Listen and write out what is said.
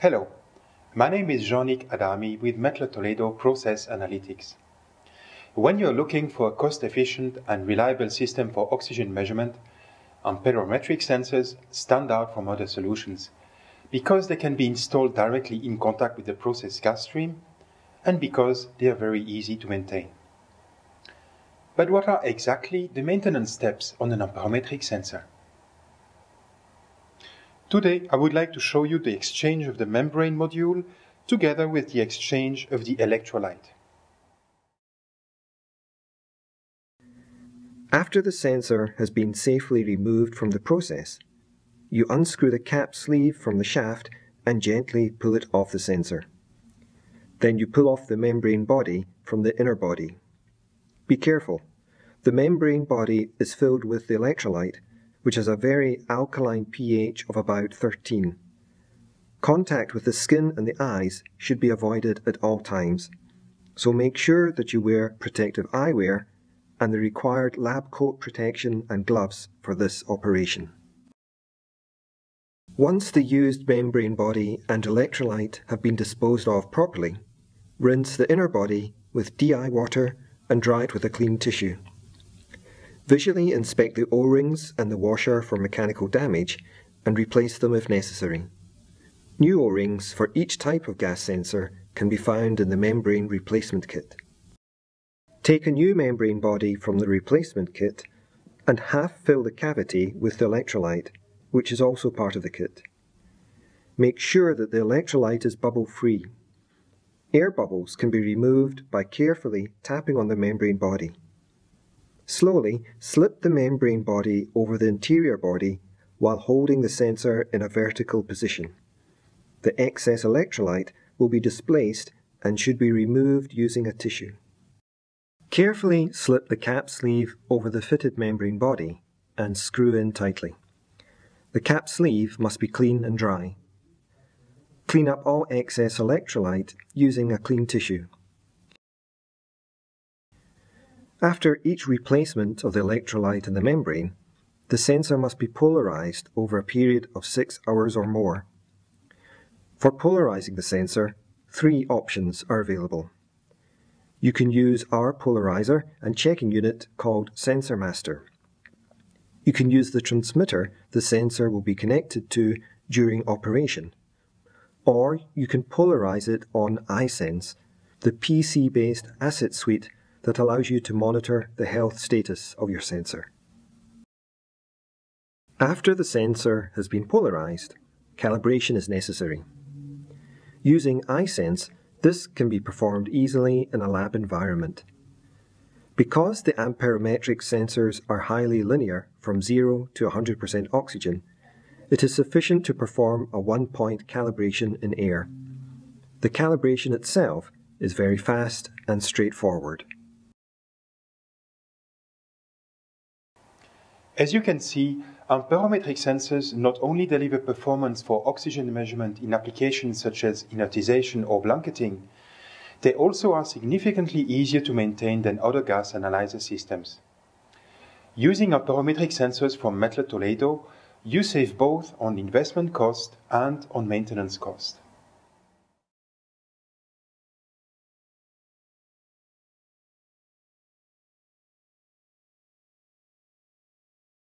Hello, my name is Jean-Nic Adami with Mettler Toledo Process Analytics. When you're looking for a cost-efficient and reliable system for oxygen measurement, amperometric sensors stand out from other solutions because they can be installed directly in contact with the process gas stream and because they are very easy to maintain. But what are exactly the maintenance steps on an amperometric sensor? Today, I would like to show you the exchange of the membrane module together with the exchange of the electrolyte. After the sensor has been safely removed from the process, you unscrew the cap sleeve from the shaft and gently pull it off the sensor. Then you pull off the membrane body from the inner body. Be careful. The membrane body is filled with the electrolyte which has a very alkaline pH of about 13. Contact with the skin and the eyes should be avoided at all times, so make sure that you wear protective eyewear and the required lab coat protection and gloves for this operation. Once the used membrane body and electrolyte have been disposed of properly, rinse the inner body with DI water and dry it with a clean tissue. Visually inspect the O-rings and the washer for mechanical damage and replace them if necessary. New O-rings for each type of gas sensor can be found in the membrane replacement kit. Take a new membrane body from the replacement kit and half fill the cavity with the electrolyte, which is also part of the kit. Make sure that the electrolyte is bubble free. Air bubbles can be removed by carefully tapping on the membrane body. Slowly slip the membrane body over the interior body while holding the sensor in a vertical position. The excess electrolyte will be displaced and should be removed using a tissue. Carefully slip the cap sleeve over the fitted membrane body and screw in tightly. The cap sleeve must be clean and dry. Clean up all excess electrolyte using a clean tissue. After each replacement of the electrolyte in the membrane, the sensor must be polarized over a period of 6 hours or more. For polarizing the sensor, three options are available. You can use our polarizer and checking unit called Sensor Master. You can use the transmitter the sensor will be connected to during operation. Or you can polarize it on iSense, the PC-based asset suite that allows you to monitor the health status of your sensor. After the sensor has been polarized, calibration is necessary. Using iSense, this can be performed easily in a lab environment. Because the amperometric sensors are highly linear from 0 to 100% oxygen, it is sufficient to perform a one-point calibration in air. The calibration itself is very fast and straightforward. As you can see, amperometric sensors not only deliver performance for oxygen measurement in applications such as inertization or blanketing, they also are significantly easier to maintain than other gas analyzer systems. Using amperometric sensors from Mettler Toledo, you save both on investment cost and on maintenance cost.